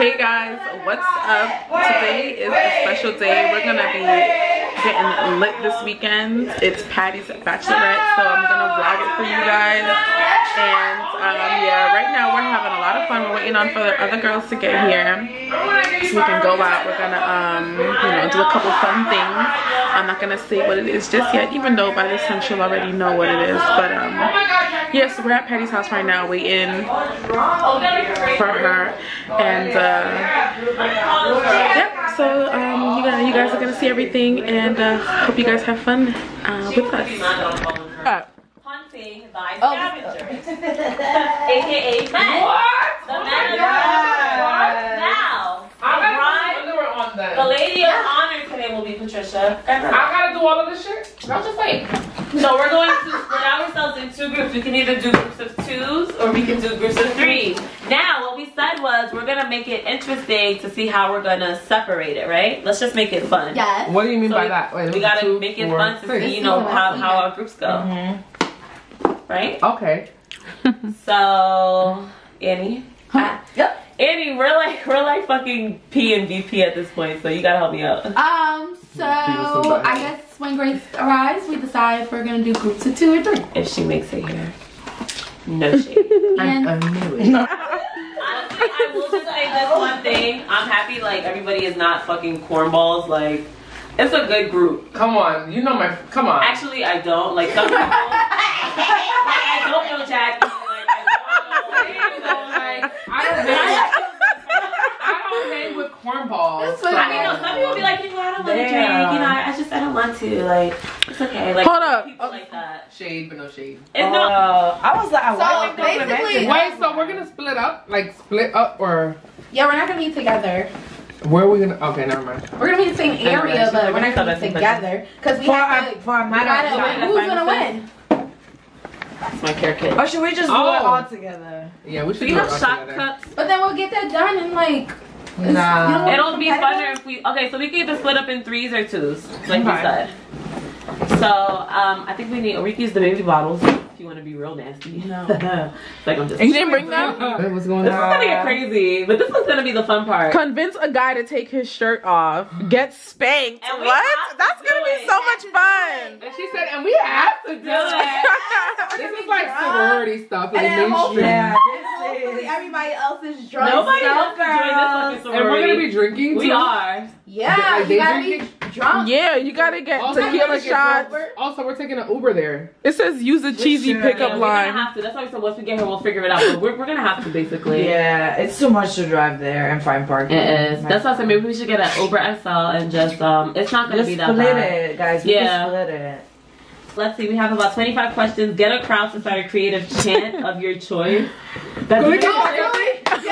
Hey guys, what's up? Today is a special day. We're gonna be getting lit this weekend. It's Patty's bachelorette, so I'm gonna vlog it for you guys. And um, yeah, right now we're having a lot of fun. We're waiting on for the other girls to get here so we can go out. We're gonna um, you know, do a couple fun things. I'm not gonna say what it is just yet, even though by this time she'll already know what it is. But um, yes, yeah, so we're at Patty's house right now, waiting for her. And uh, yeah, so um, you guys, you guys are gonna see everything, and uh, hope you guys have fun uh, with us. Uh, Hunting by scavengers, aka men. What? The men of the now. The, the lady of honor today will be Patricia. I gotta do all of this shit. No, just wait. So we're going to split ourselves in two groups. We can either do groups of twos or we can do groups of threes. Now, what we said was we're gonna make it interesting to see how we're gonna separate it, right? Let's just make it fun. Yes. What do you mean So by we- that? Wait, we gotta two, make it four, fun to six. see, you know, how, how our groups go. Mm-hmm. Right? Okay. So, Annie. I- Yep. Annie, we're like we're like fucking P and VP at this point, so you gotta help me out. Um, so I guess when Grace arrives, we decide if we're gonna do groups of two or three. If she makes it here. No shade. And I knew it. Honestly, I will just say this one thing. I'm happy like everybody is not fucking cornballs. Like, it's a good group. Come on, you know my. Come on. Actually, I don't. Like some people, like, I don't know Jackie. Like, I don't know. Like, I don't hang. I don't with cornballs. That's I mean, no, some people be like, you know, I don't want to drink. You know, I I just, I don't want to. Like, it's okay. Like, Hold up. People like that. Shade, but no shade. It's not. Uh, I was like, So, why you basically- Wait, so we're gonna split up? Like split up or yeah, we're not gonna be together. where are we gonna? Okay, never mind. We're gonna be in the same area, but we're not gonna be together because we For have a, to. for a We matter gotta of win. time. Who's gonna win? That's my care kid. Or should we just do Oh. it all together? Yeah, we should Do you do have it all shot together. cups? But then we'll get that done in like. Nah. You know It'll be competitive? funner if we. Okay, so we can either split up in threes or twos, like you said. So um, I think we need. Or we can use the baby bottles if you want to be real nasty. No. it's like I'm just. you didn't bring them? Hey, what's going This is on? gonna get crazy, but this is gonna be the fun part. Convince a guy to take his shirt off, get spanked. And What? have to That's gonna be it. so much fun. And she said, and we have to do Do it. it. This is like sorority stuff in And the hopefully- mainstream. Yeah, Hopefully everybody else is drunk. Nobody else is join this fucking And we're gonna be drinking Too. We are. Yeah, Like, you gotta drinking? be drunk. Yeah, you gotta get Also, tequila get shots. sober. Also, we're taking an Uber there. It says use a cheesy should. pickup Yeah, we're line. gonna have to. That's why we said once we get here, we'll figure it out. But we're, we're gonna have to basically. Yeah, it's too much to drive there and find parking. It is. That's why I said maybe we should get an Uber XL and just um. It's not gonna Just be that split bad. it, guys. We Yeah. can split it. Let's see. We have about 25 questions. Get a crowd to start a creative chant of your choice. That's Go get Oh, back up. really? If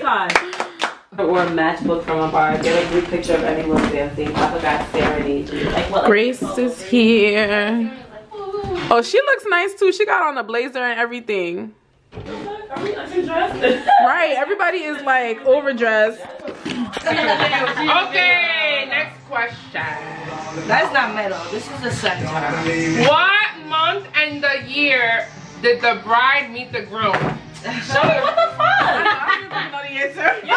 my voice, three times. Or a matchbook from a bar. Get a group picture of everyone dancing. I forgot serenade. Like what? Like, Grace is here. Oh, she looks nice too. She got on a blazer and everything. Are we underdressed? Right, everybody is like overdressed. Okay, next question. That's not metal. This is the center. What month and the year did the bride meet the groom? Show me what the fuck? I don't even know the answer.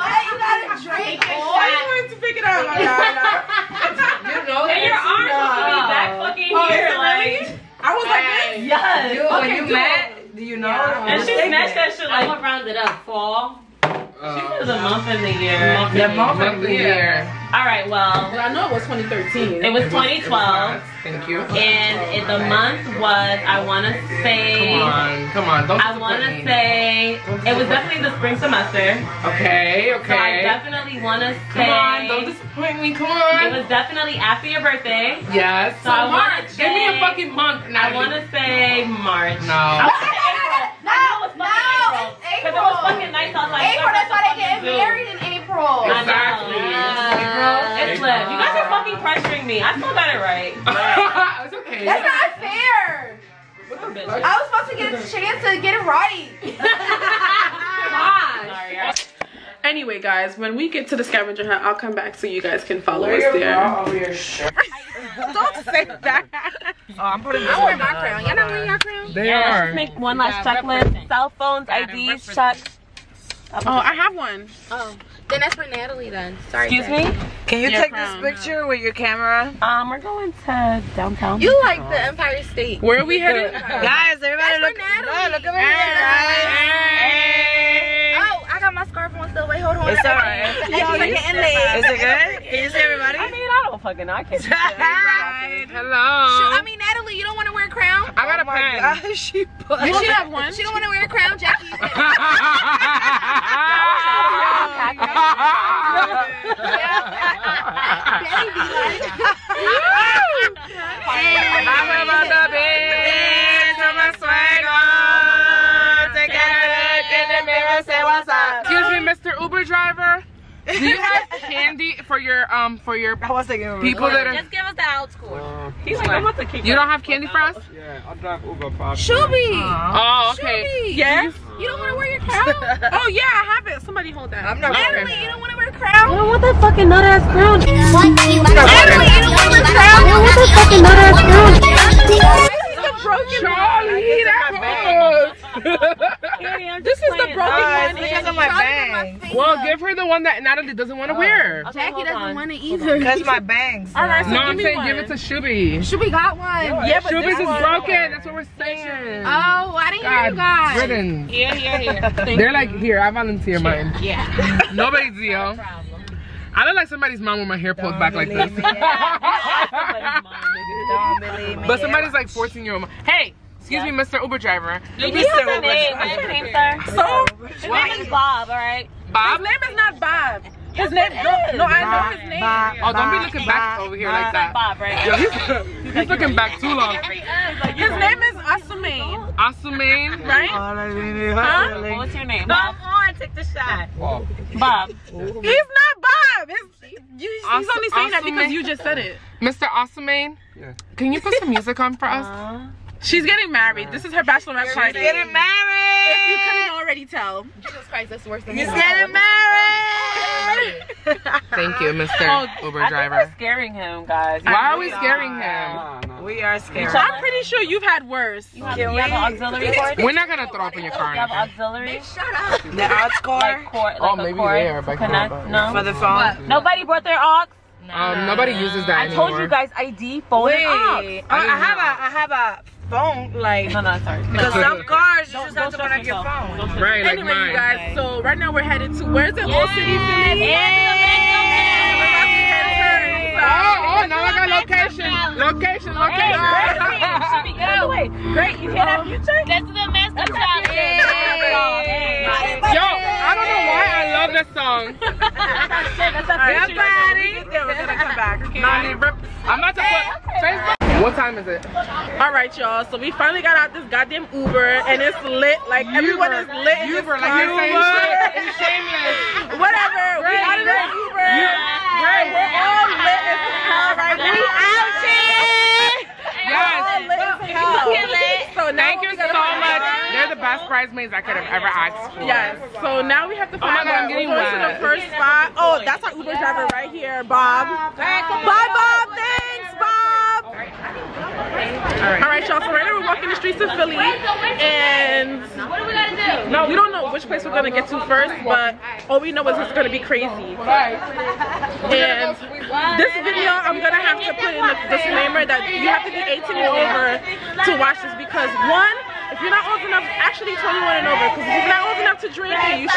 Why you gotta drink? I wanted to pick it up. Oh, no, You know And your arms supposed to be back fucking Oh, here, it like. really? I was like Hey. this. Yes. You, fucking you do mad? Do you know? Yeah. And she snatched that shit I'm like gonna round it up. Fall. Uh, a month in the year. The month month and and the year. year. All right, well, But I know it was 2013. it was It was- 2012, Thank you. and it, the month was I want to say. Come on, come on, don't I want to say it was definitely the spring semester. Okay, okay. So I definitely want to say Come on, don't disappoint me. Come on. it was definitely after your birthday. Yes. So I wanna March. Give me a fucking month. I want to say March. No. I wanna say April. No, I know it's no, because it was fucking nice out. Like, April, that's why they getting married in April. Exactly. Uh, April. It's April. You guys are fucking pressuring me. I still got it right. it's okay. That's not fair. I was supposed to get a chance to get it right. Come. Sorry, Anyway, guys, when we get to the scavenger hunt, I'll come back so you guys can follow us there. over your shirt. Don't say that. Oh, I'm putting this I wear on. my crown. Y'all not wearing your crown? They Yeah, let's are. just make one last checklist. Cell phones, IDs, check. Oh, I have one. Oh. Then that's for Natalie then. Sorry. Excuse Jen. me? Can you Your take crown. this picture with your camera? Um, we're going to downtown. You like the Empire State. Where are we headed? Guys, everybody That's look. for Natalie. No, look over here, guys. Oh, I got my scarf on still. Wait, hold on. It's alright. Is it good? Can you see everybody? I mean, I don't fucking know. I can't. Hi. Hello. I mean, Natalie, you don't want to wear a crown? I got a Oh my pen. gosh, she put. You should have one. She don't want to wear a crown, Jackie. you Do you have candy for your um for your I was thinking people that are? Just give us the outscore. He's like, I'm about to keep You don't have candy for us? Yeah, I'll drive Uber past. Shubee. Oh, okay. Yes. You don't want to wear your crown? Oh yeah, I have it. Somebody hold that. I'm not Natalie, you don't want to wear a crown? I don't want that fucking nut ass crown. Natalie, you don't want to wear a crown? I don't want that fucking nut ass crown. Charlie, that This is the broken Uh, one. it's because of my bangs. Well, give her the one that Natalie doesn't want to wear. Jackie doesn't want it either. Because my bangs. All right, so No, give I'm me saying one. give it to Shubee. Shubee got one. Yeah, but Shubee's this is broken. That's what we're saying. Oh, I didn't hear you guys. ridden. Here, here, here. They're like, here, I volunteer mine. Yeah. Nobody's big deal. I look like somebody's mom with my hair pulled back like this. Don't believe me. But somebody's like 14 year old. Hey, excuse me, Mr. Uber driver. You need your name. What's your name, sir? So His name is Bob, alright? Bob? his name is not Bob. His name. No, no I know his name. Oh, don't be looking back over here like that. Bob, right? Yo, he's, he's looking back too long. His name is Asumain, Asumain. right? Huh? What's your name? Bob. on, take the shot. Bob. He's not Bob. It's, you, he's Asu- only saying that because you just said it. Mr. Asumain, Yeah. can you put some music on for us? Uh, She's getting married. This is her bachelorette party. Getting married. If you couldn't already tell. Jesus Christ, that's worse than He's me. getting married. Thank you, Mr. Oh, Uber I think we're driver. scaring him, guys. Why are we scaring him? Nah, nah. We are scared. I'm pretty sure you've had worse. You have, you have an auxiliary cord? We're not gonna throw up in your car. You have or anything. auxiliary? The outscore Like cord, like Oh, maybe cord they are, but I to can't connect? remember. for the phone. Nobody brought their aux? Um, nobody uses that I anymore. told you guys ID, phone, Wait, and aux. I, I have a I have a phone like No, no, sorry. because some cars you Don't- just don't have to stress connect your yourself. phone. Don't Right, like Anyway, mine. you guys, so right now we're headed to where's it? Old City, Philly. Oh, oh, now I got location. Location, Hey, location. great. Should be good. Wait, great. You hear that oh. future? This is the master child. Yo, I don't know why I love this song. That's a future. We're gonna come back, okay? Nani Rip. I'm about to put Facebook. What time is it? All right, y'all. So we finally got out this goddamn Uber, and it's lit. Like everyone is lit. in this Uber, like you're saying Uber. It's shameless. Whatever. we out of this Uber. Right. We're all lit as hell right now. We out here. Yes. We're all lit as hell. So now Thank you so much. out- They're the best bridesmaids I could have ever asked for. Yes. So now we have to Oh find God, I'm out. We're going to the first spot. Oh, that's our Uber driver right here, Bob. Bye, Bob. Thanks, Bob. All right, y'all. So right now we're walking the streets of Philly, and What do we gotta do? no, we don't know which place we're gonna get to first, but all we know is it's gonna be crazy. And this video, I'm gonna have to put in a disclaimer that you have to be 18 and over to watch this because one, if you're not old enough, actually 21 and over, because if you're not old enough to drink, you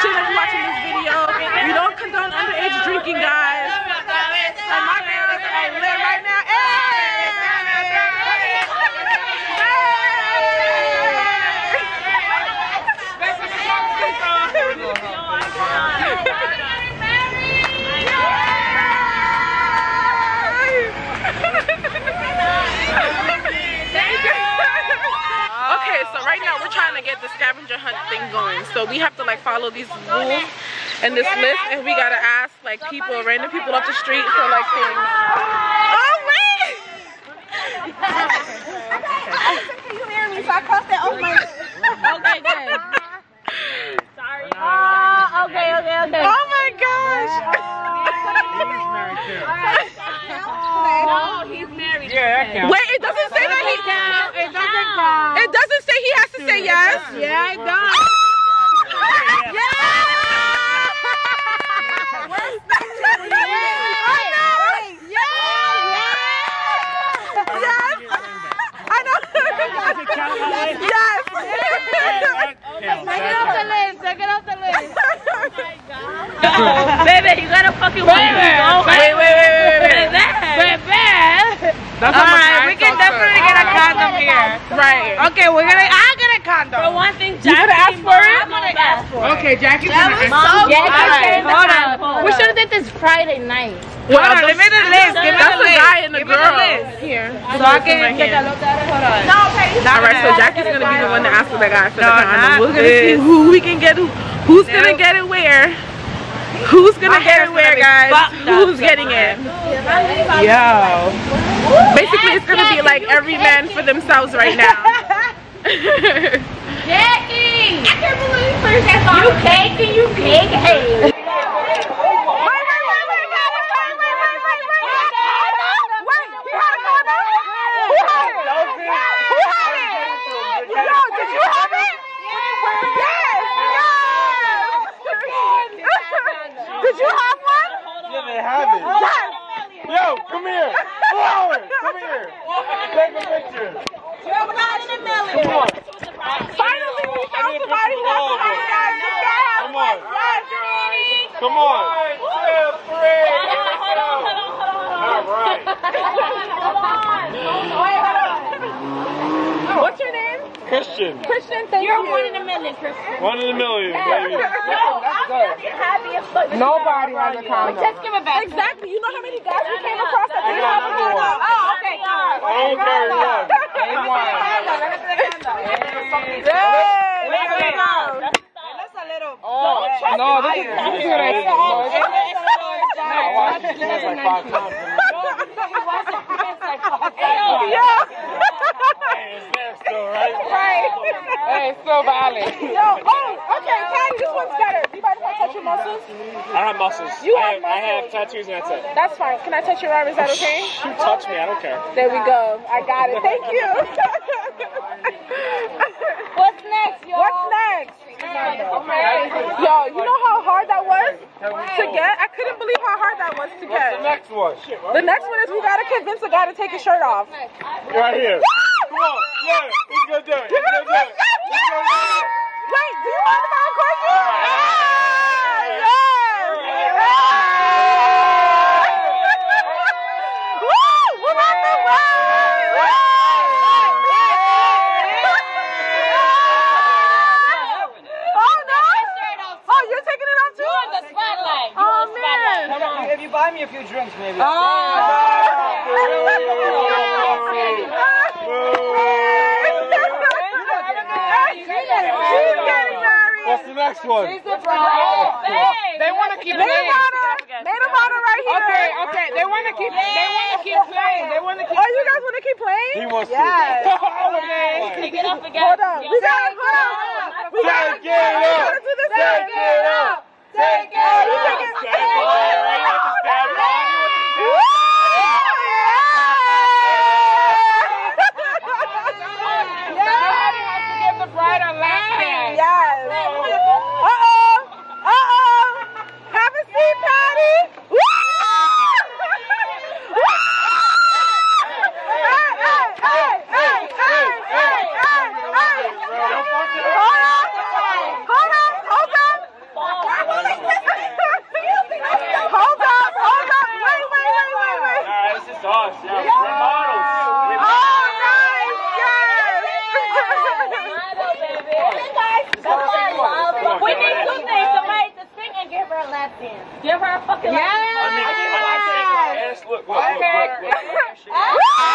scavenger hunt thing going. So we have to like follow these rules and this list and we gotta ask like people, random people off the street for like things. Oh wait! okay, you hear me, so I crossed that off my Okay, good. Sorry. Oh, okay, okay, okay. Oh my gosh! No, he's married. Yeah, that counts. Wait, it doesn't say that he. It doesn't count. It doesn't yes. Yeah, I got one gonna ask for it? I'm gonna ask for it. Okay, Jackie's gonna ask. Mom, Yeah, Jackie, okay, hold hold on. on. We should have did this Friday night. Hold on, give me the list. Give me the the list. guy and the Give me the girl. Here. So I can right take a look at it. Hold on. No, okay. All right, so Jackie's gonna be the one to ask for the guy for No, the condom. We're gonna see who we can get. Who, who's gonna get it where? Who's gonna My get it where, guys? Who's getting it? Yo. Basically, it's gonna be like every man for themselves right now. Jackie! I can't believe you first asked You cake and you cake. Hey. Did you have one? Yeah, they have it. Yo, come here. Flowers, come here. Take a picture. Come on. Finally, we found somebody Come that's on. behind guys. This guy has Come on. Come on. All right. What's your name? Christian. Christian, thank You're you. one in a million, Christian. One in a million, baby. Happy as fuck. Nobody has a condom. Just give it back. Exactly. You know how many guys we came across that didn't have a another condom? one. Oh, okay, good. I don't carry one. Oh. No, this is this is what I said. No, it's- I watched it dance like five times. Hey, it's there still, right? Hey, it's still valid. Yo, oh, okay, Patty, this one's better. Do you mind if I touch your muscles? I have muscles. You I have have, I have tattoos and that's it. That's fine. Can I touch your arm? Is that okay? You touch me, I don't care. There we go. I got it. Thank you. What's next, y'all? What's next? Yo, you know how hard that was to get? I couldn't believe how hard that was to get. What's the get. next one? The next one is we gotta convince a guy to take his shirt off. Right here. Come on. Yeah, he's gonna do it. He's gonna do it. He's gonna do it. Wait, do you mind if I record you? Ah, yes! Woo! We're on the way! Oh no! Oh, you're taking it off too? Spotlight. Oh man! If you buy me a few drinks, maybe. Oh, What's the next one? They want to keep Maid of playing. honor! Maid of honor right here! Okay, okay. They want to keep. They want to keep playing. They want to keep. Oh, you guys want to keep playing? He wants Yes. to. Pick it up again. Hold on. We gotta, hold on. We gotta, Take it up. do this Take it up. Take it Oh, up. Take it up. Right, you want the stab on? You want the Woo! Somebody has to give the bride a lap dance. Yes. Uh-oh. Uh-oh. Have a seat, Patty. Woo! Woo! Hey, hey, hey, hey, hey, hey, hey, hey. Don't fuck it up. Hold on. Hold on. Hold on. Hold up. Hold up. Wait, wait, wait, wait, wait. Alright, it's just us. Yeah, we're models. We're Oh, nice. Yes. We need two things. Somebody to sing and give her a lap dance. Give her a fucking lap dance. I mean, I like shaking my ass. Look, look, look, look, look.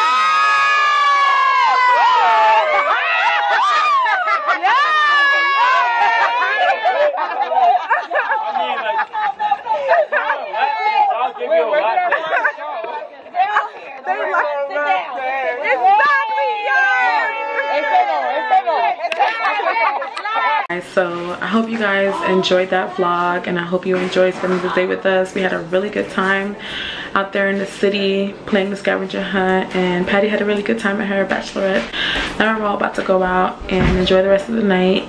I mean, like, lap dance, I'll give you a lap dance. They like Exactly, yes. guys so i hope you guys enjoyed that vlog and i hope you enjoyed spending the day with us. We had a really good time out there in the city playing the scavenger hunt and patty had a really good time at her bachelorette. Now we're all about to go out and enjoy the rest of the night.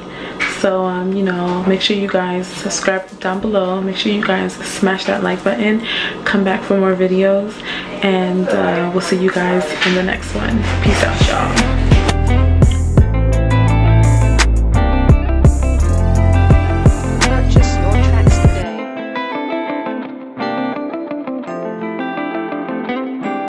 So um, you know make sure you guys subscribe down below. Make sure you guys smash that like button. Come back for more videos and uh, we'll see you guys in the next one. Peace out y'all